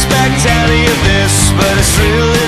spectacular any of this, but it's really